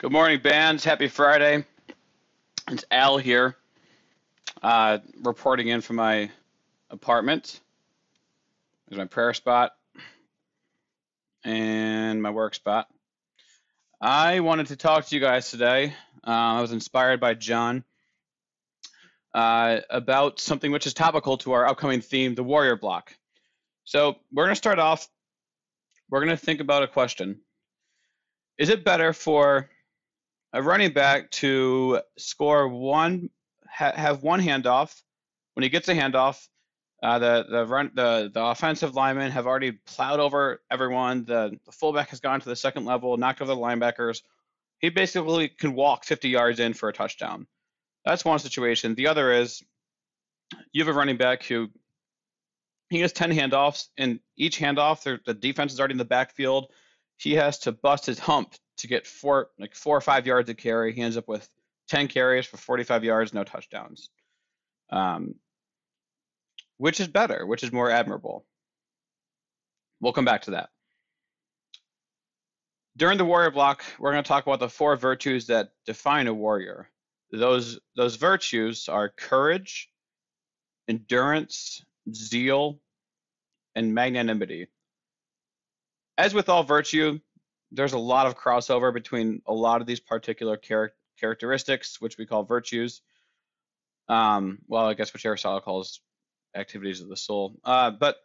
Good morning, bands. Happy Friday. It's Al here, uh, reporting in from my apartment. There's my prayer spot and my work spot. I wanted to talk to you guys today. Uh, I was inspired by John uh, about something which is topical to our upcoming theme, the warrior block. So we're going to start off. We're going to think about a question. Is it better for a running back to score one, ha- have one handoff. When he gets a handoff, uh, the the run the the offensive linemen have already plowed over everyone. The, the fullback has gone to the second level, knocked over the linebackers. He basically can walk 50 yards in for a touchdown. That's one situation. The other is you have a running back who he has 10 handoffs, and each handoff, the defense is already in the backfield. He has to bust his hump to get four like four or five yards of carry. He ends up with 10 carries for 45 yards, no touchdowns. Um, which is better? Which is more admirable? We'll come back to that. During the warrior block, we're going to talk about the four virtues that define a warrior. Those those virtues are courage, endurance, zeal, and magnanimity. As with all virtue, there's a lot of crossover between a lot of these particular char- characteristics, which we call virtues. Um, well, I guess which Aristotle calls activities of the soul. Uh, but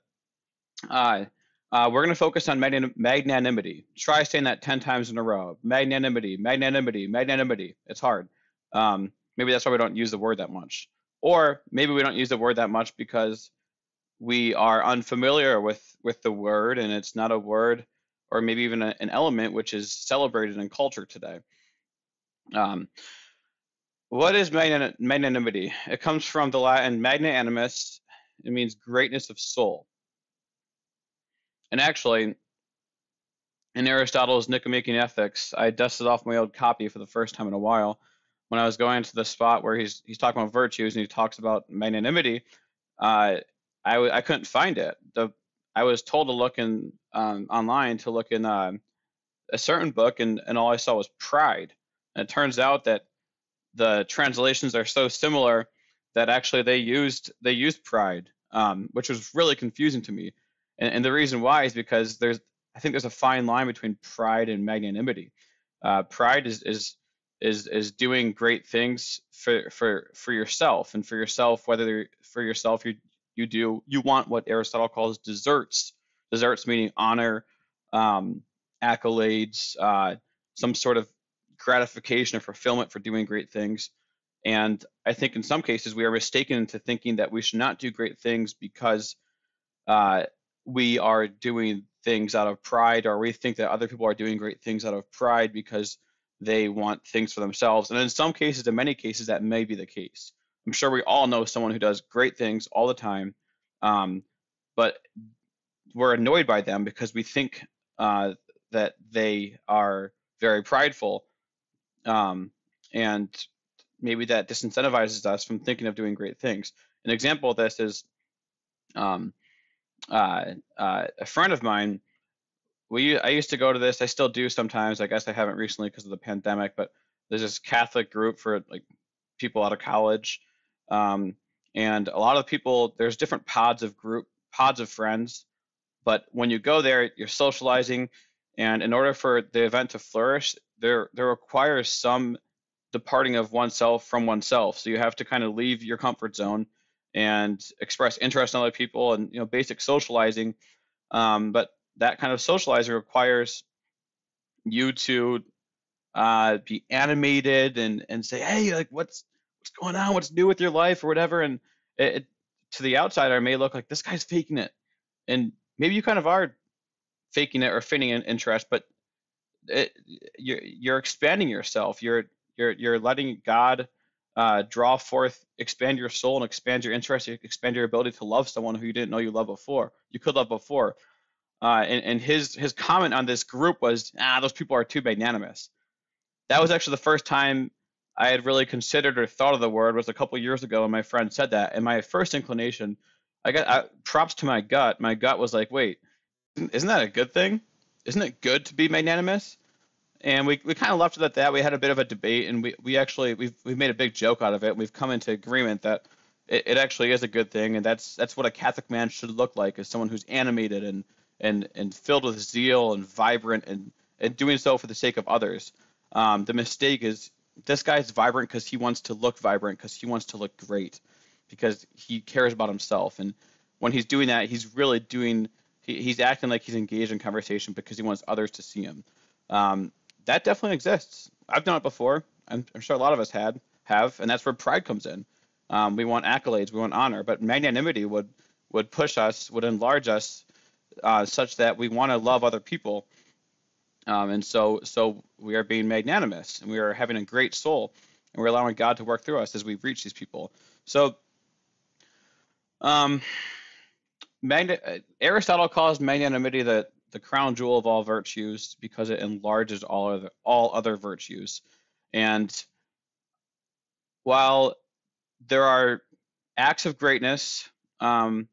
uh, uh, we're going to focus on magnan- magnanimity. Try saying that 10 times in a row. Magnanimity, magnanimity, magnanimity. It's hard. Um, maybe that's why we don't use the word that much. Or maybe we don't use the word that much because we are unfamiliar with, with the word and it's not a word or maybe even a, an element which is celebrated in culture today. Um, what is magnanimity? It comes from the Latin magna animus. It means greatness of soul. And actually, in Aristotle's Nicomachean Ethics, I dusted off my old copy for the first time in a while when I was going to the spot where he's he's talking about virtues and he talks about magnanimity. Uh, I w- I couldn't find it. The I was told to look in um, online to look in uh, a certain book, and, and all I saw was pride. And it turns out that the translations are so similar that actually they used they used pride, um, which was really confusing to me. And, and, the reason why is because there's I think there's a fine line between pride and magnanimity. Uh, pride is is is is doing great things for for for yourself and for yourself whether for yourself you you do you want what Aristotle calls deserts. Deserts meaning honor, um, accolades, uh, some sort of gratification or fulfillment for doing great things. And I think in some cases we are mistaken into thinking that we should not do great things because uh, we are doing things out of pride, or we think that other people are doing great things out of pride because they want things for themselves. And in some cases, in many cases, that may be the case. I'm sure we all know someone who does great things all the time, um, but we're annoyed by them because we think uh, that they are very prideful, um, and maybe that disincentivizes us from thinking of doing great things. An example of this is um, uh, uh, a friend of mine. We I used to go to this. I still do sometimes. I guess I haven't recently because of the pandemic, but there's this Catholic group for like people out of college um, and a lot of people, there's different pods of group, pods of friends. But when you go there, you're socializing. And in order for the event to flourish, there, there requires some departing of oneself from oneself. So you have to kind of leave your comfort zone and express interest in other people and you know basic socializing. Um, but that kind of socializing requires you to uh, be animated and and say, hey, like what's what's going on? What's new with your life or whatever? And it, it, to the outsider, it may look like this guy's faking it, and maybe you kind of are faking it or feigning an interest, but it, you're you're expanding yourself. You're you're you're letting God uh, draw forth, expand your soul, and expand your interest, expand your ability to love someone who you didn't know you loved before. You could love before. Uh, and, and his his comment on this group was, ah, those people are too magnanimous. That was actually the first time I had really considered or thought of the word was a couple years ago when my friend said that. And my first inclination, I got I, props to my gut. My gut was like, wait, isn't that a good thing? Isn't it good to be magnanimous? and we, we kind of left it at that. We had a bit of a debate, and we, we actually we've we've made a big joke out of it. We've come into agreement that it, it actually is a good thing, and that's that's what a Catholic man should look like, as someone who's animated and and and filled with zeal and vibrant and and doing so for the sake of others. Um, the mistake is this guy's vibrant because he wants to look vibrant because he wants to look great because he cares about himself. And when he's doing that he's really doing he, he's acting like he's engaged in conversation because he wants others to see him. Um, that definitely exists. I've done it before. I'm, I'm, sure a lot of us had have and that's where pride comes in. Um, we want accolades. We want honor. But magnanimity would would push us would enlarge us uh, such that we want to love other people um, and so, so we are being magnanimous, and we are having a great soul, and we're allowing God to work through us as we reach these people. So, um, magna- Aristotle calls magnanimity the the crown jewel of all virtues because it enlarges all other all other virtues. And while there are acts of greatness um,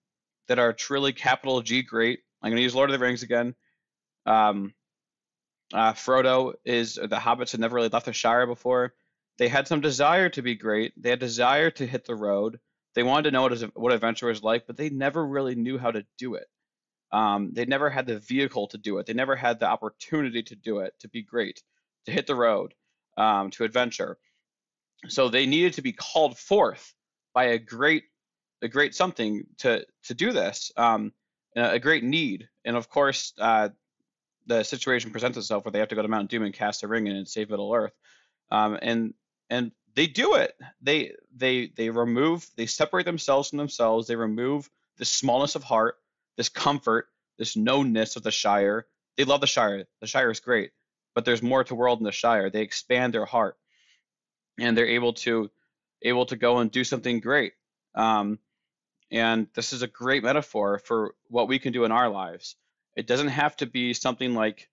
that are truly capital G great, I'm going to use Lord of the Rings again. Um, uh, Frodo is the hobbits had never really left the Shire before. They had some desire to be great. They had desire to hit the road. They wanted to know what, what adventure was like, but they never really knew how to do it. Um, they never had the vehicle to do it. They never had the opportunity to do it, to be great, to hit the road, um, to adventure. So they needed to be called forth by a great, a great something to to do this, um, a great need. And of course, uh, the situation presents itself where they have to go to Mount Doom and cast a ring in and save Middle Earth, um, and and they do it. They they they remove they separate themselves from themselves. They remove the smallness of heart, this comfort, this knownness of the Shire. They love the Shire. The Shire is great, but there's more to world in the Shire. They expand their heart, and they're able to able to go and do something great. Um, and this is a great metaphor for what we can do in our lives. It doesn't have to be something like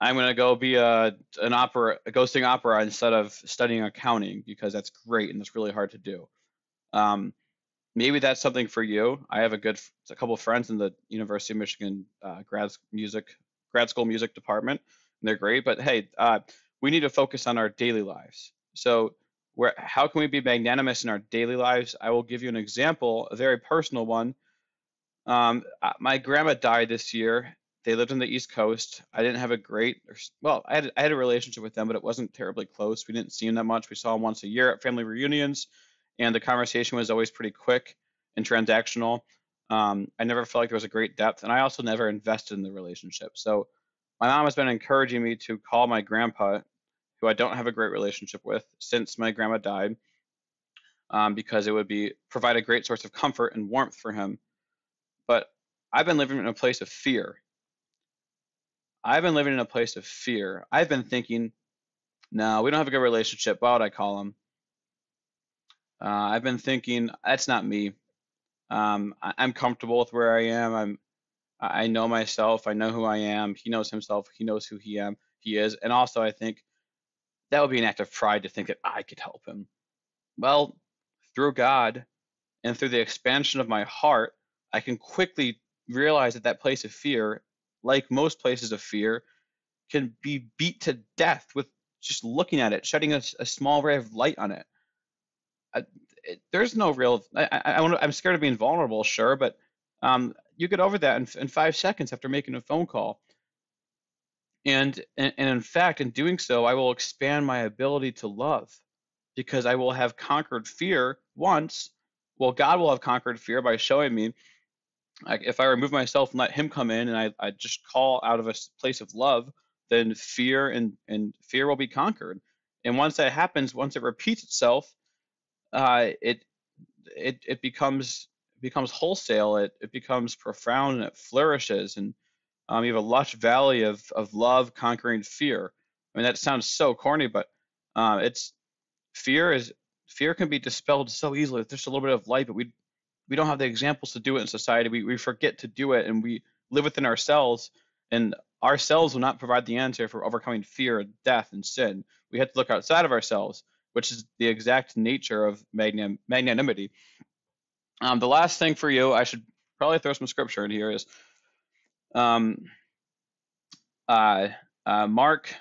I'm going to go be a an opera, a ghosting opera instead of studying accounting because that's great and that's really hard to do. Um, maybe that's something for you. I have a good, a couple friends in the University of Michigan uh, grad music, grad school music department, and they're great. But hey, uh, we need to focus on our daily lives. So, where how can we be magnanimous in our daily lives? I will give you an example, a very personal one um, my grandma died this year. They lived on the East Coast. I didn't have a great, well, I had, I had a relationship with them, but it wasn't terribly close. We didn't see them that much. We saw them once a year at family reunions, and the conversation was always pretty quick and transactional. Um, I never felt like there was a great depth, and I also never invested in the relationship. So my mom has been encouraging me to call my grandpa, who I don't have a great relationship with since my grandma died, um, because it would be provide a great source of comfort and warmth for him but I've been living in a place of fear. I've been living in a place of fear. I've been thinking, no, we don't have a good relationship. Why would I call him? Uh, I've been thinking, that's not me. Um, I, am comfortable with where I am. I'm, I know myself. I know who I am. He knows himself. He knows who he am. He is. And also, I think that would be an act of pride to think that I could help him. Well, through God and through the expansion of my heart, I can quickly realize that that place of fear, like most places of fear, can be beat to death with just looking at it, shedding a, a small ray of light on it. I, it there's no real. I, I, am scared of being vulnerable, sure, but um, you get over that in, in, five seconds after making a phone call. And and in fact, in doing so, I will expand my ability to love because I will have conquered fear once. Well, God will have conquered fear by showing me like if I remove myself and let him come in and I, I just call out of a place of love, then fear and, and fear will be conquered. And once that happens, once it repeats itself, uh, it it it becomes becomes wholesale. It it becomes profound and it flourishes. And um, you have a lush valley of of love conquering fear. I mean that sounds so corny, but uh, it's fear is fear can be dispelled so easily. There's just a little bit of light, but we we don't have the examples to do it in society. We, we forget to do it and we live within ourselves and ourselves will not provide the answer for overcoming fear, death, and sin. We have to look outside of ourselves, which is the exact nature of magnan- magnanimity. Um, the last thing for you, I should probably throw some scripture in here, is um, uh, uh, Mark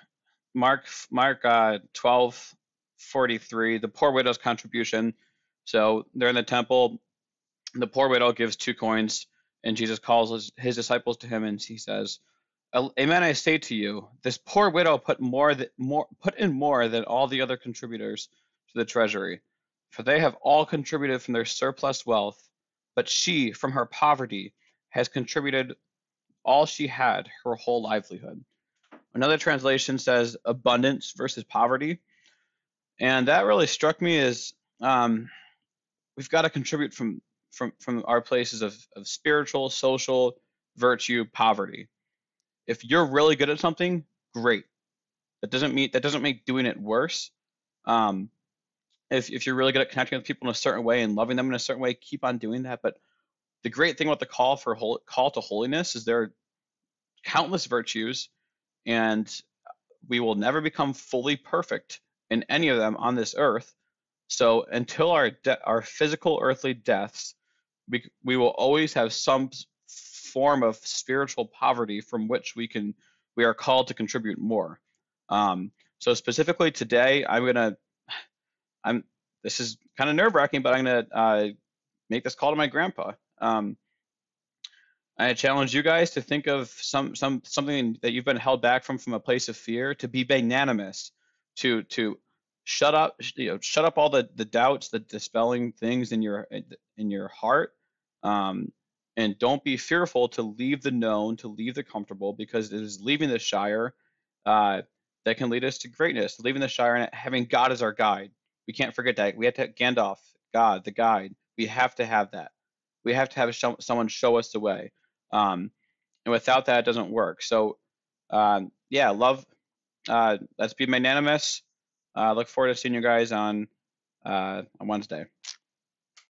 Mark Mark uh, 12 43, the poor widow's contribution. So they're in the temple. The poor widow gives two coins, and Jesus calls his, disciples to him, and he says, "Amen, I say to you, this poor widow put more, th- more put in more than all the other contributors to the treasury, for they have all contributed from their surplus wealth, but she, from her poverty, has contributed all she had, her whole livelihood." Another translation says abundance versus poverty. And that really struck me as um, we've got to contribute from from from our places of, of spiritual, social, virtue, poverty. If you're really good at something, great. That doesn't mean that doesn't make doing it worse. Um, if if you're really good at connecting with people in a certain way and loving them in a certain way, keep on doing that. But the great thing about the call for call to holiness is there are countless virtues, and we will never become fully perfect in any of them on this earth. So until our de- our physical earthly deaths, we we will always have some form of spiritual poverty from which we can we are called to contribute more. Um, so specifically today, I'm gonna I'm this is kind of nerve wracking, but I'm gonna uh, make this call to my grandpa. Um, I challenge you guys to think of some some something that you've been held back from from a place of fear to be magnanimous to to shut up you know shut up all the the doubts the dispelling things in your in your heart um, and don't be fearful to leave the known to leave the comfortable because it is leaving the shire uh, that can lead us to greatness leaving the shire and having god as our guide. We can't forget that. We have to have gandalf god the guide. We have to have that. We have to have someone show us the way um, and without that it doesn't work. So um, yeah love uh, let's be magnanimous. Uh, look forward to seeing you guys on uh, on Wednesday.